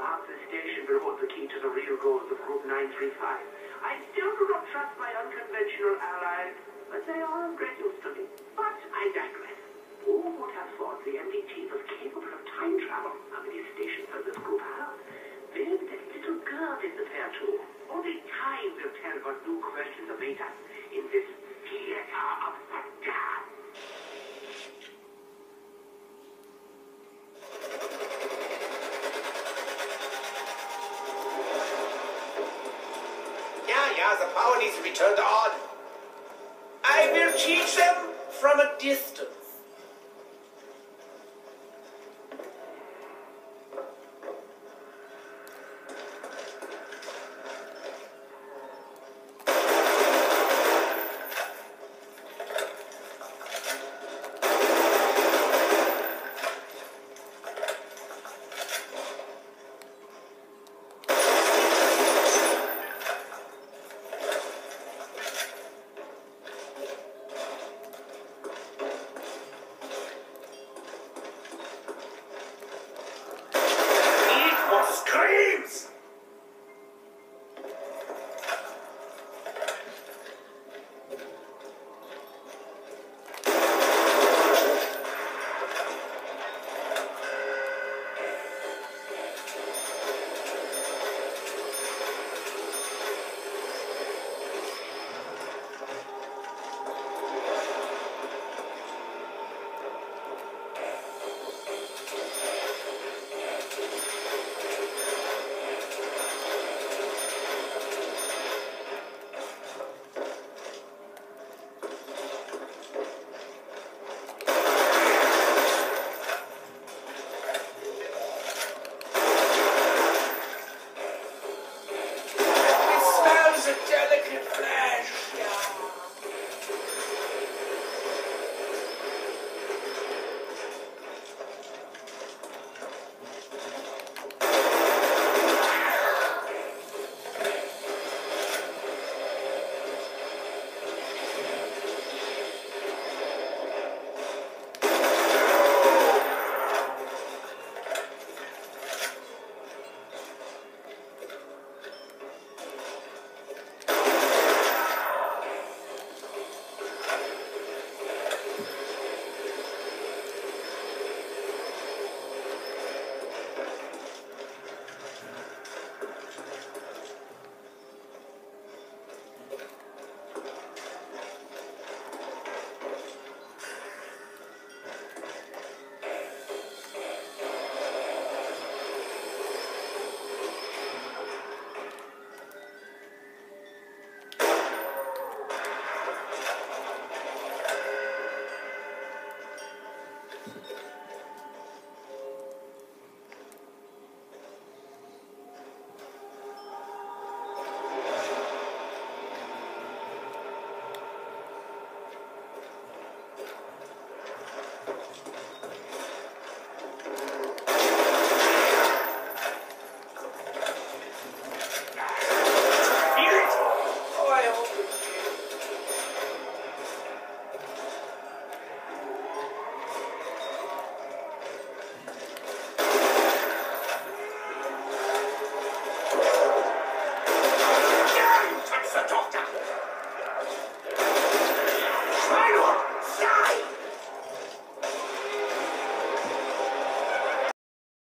Perhaps the station will hold the key to the real goals of Group 935. I still do not trust my unconventional allies, but they are of great use to me. But I digress. Who would have thought the MDT was capable of time travel? How many stations does this group have? There's that little girl in the fair, too. The power needs to be turned on. I will teach them from a distance. my Lord.